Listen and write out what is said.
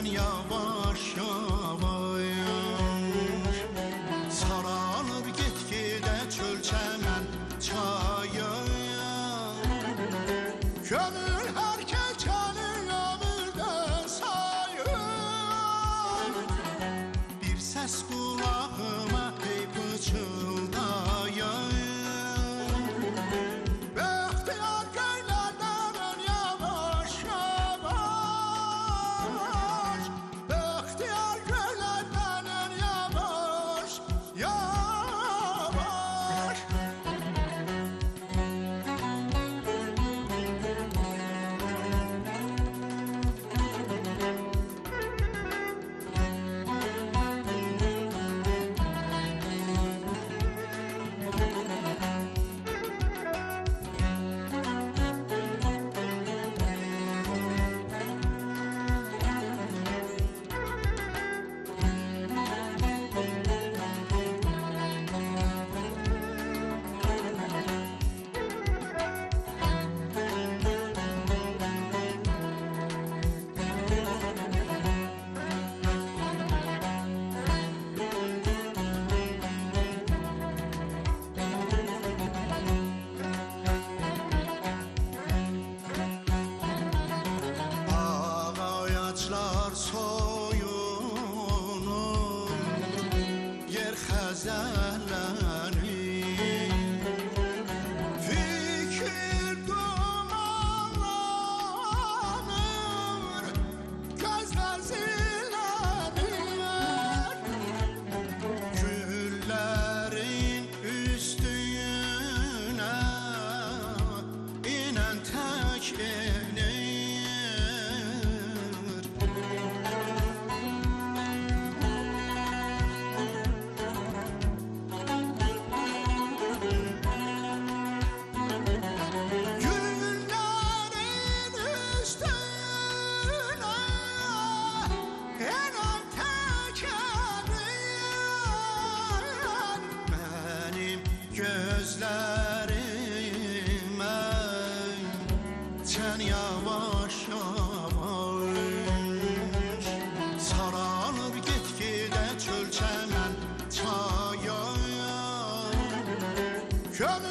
sen yavaş yavaş Saralır gitgide çöl çəmən çaya Kömür Kömür